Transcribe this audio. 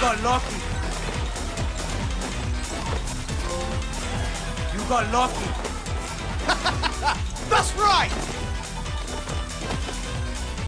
got lucky. You got lucky. That's right!